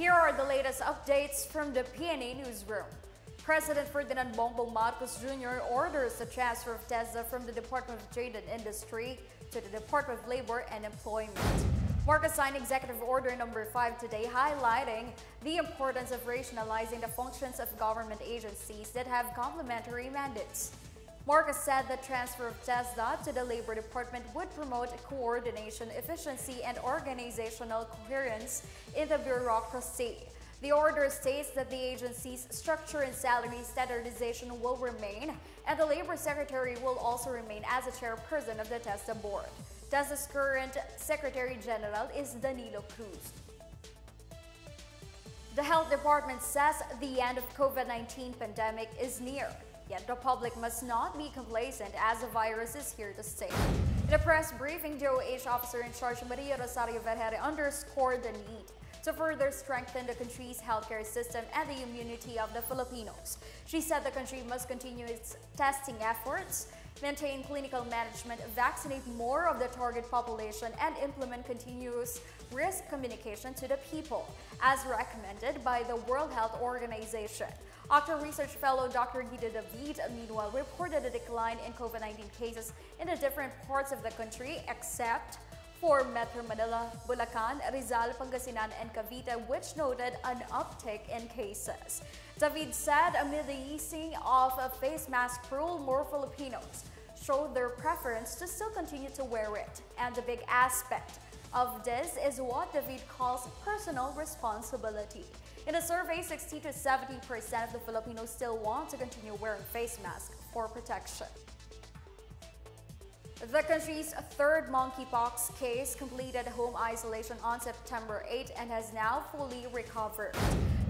the latest updates from the PNA newsroom. President Ferdinand Bongbong Marcos Jr. orders the transfer of TESDA from the Department of Trade and Industry to the Department of Labor and Employment. Marcos signed Executive Order number 5 today highlighting the importance of rationalizing the functions of government agencies that have complementary mandates. Marcos said the transfer of TESDA to the Labor Department would promote coordination, efficiency, and organizational coherence in the bureaucracy. The order states that the agency's structure and salary standardization will remain, and the Labor Secretary will also remain as a chairperson of the TESDA board. TESDA's current Secretary General is Danilo Cruz. The Health Department says the end of COVID-19 pandemic is near. Yet the public must not be complacent as the virus is here to stay. In a press briefing, DOH officer in charge Maria Rosario Vergeire underscored the need to further strengthen the country's healthcare system and the immunity of the Filipinos. She said the country must continue its testing efforts, maintain clinical management, vaccinate more of the target population, and implement continuous risk communication to the people, as recommended by the World Health Organization. OCTA Research Fellow Dr. Guido David, meanwhile, reported a decline in COVID-19 cases in the different parts of the country, except for Metro Manila, Bulacan, Rizal, Pangasinan, and Cavite, which noted an uptick in cases. David said amid the easing of a face mask rule, more Filipinos showed their preference to still continue to wear it. And the big aspect of this is what David calls personal responsibility. In a survey, 60 to 70% of the Filipinos still want to continue wearing face masks for protection. The country's third monkeypox case completed home isolation on September 8 and has now fully recovered.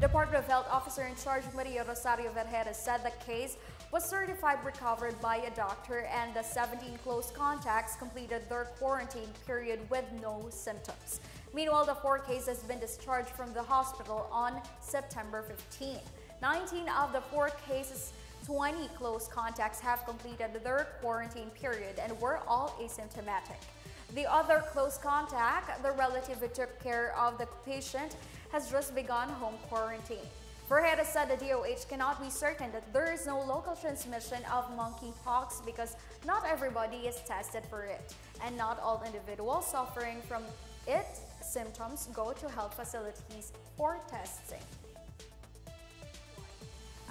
Department of Health Officer in charge Maria Rosario Vergeire said the case was certified recovered by a doctor and the 17 close contacts completed their quarantine period with no symptoms. Meanwhile, the four cases have been discharged from the hospital on September 15. 19 of the four cases 20 close contacts have completed their quarantine period and were all asymptomatic. The other close contact, the relative who took care of the patient, has just begun home quarantine. Vergeire said the DOH cannot be certain that there is no local transmission of monkeypox because not everybody is tested for it, and not all individuals suffering from it symptoms go to health facilities for testing.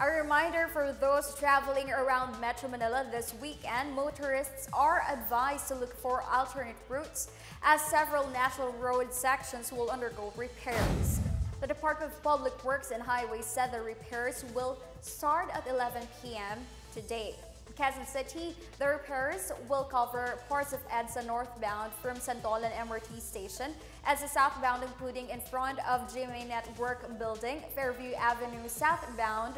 A reminder for those traveling around Metro Manila this weekend, motorists are advised to look for alternate routes as several national road sections will undergo repairs. The Department of Public Works and Highways said the repairs will start at 11 p.m. today. In Quezon City, the repairs will cover parts of EDSA northbound from Santolan MRT station as the southbound including in front of GMA Network Building, Fairview Avenue southbound,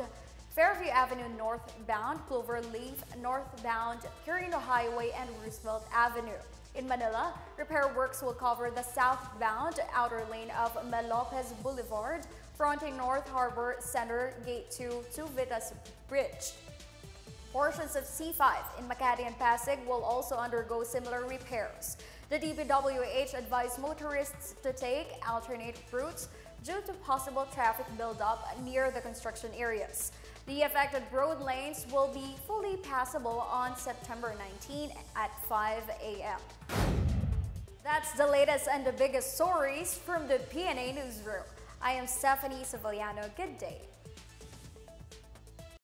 Fairview Avenue northbound, Cloverleaf northbound, Quirino Highway, and Roosevelt Avenue. In Manila, repair works will cover the southbound outer lane of Mel Lopez Boulevard, fronting North Harbor Center Gate 2 to Vitas Bridge. Portions of C5 in Makati and Pasig will also undergo similar repairs. The DPWH advised motorists to take alternate routes due to possible traffic buildup near the construction areas. The affected road lanes will be fully passable on September 19 at 5 a.m. That's the latest and the biggest stories from the PNA Newsroom. I am Stephanie Saviliano. Good day.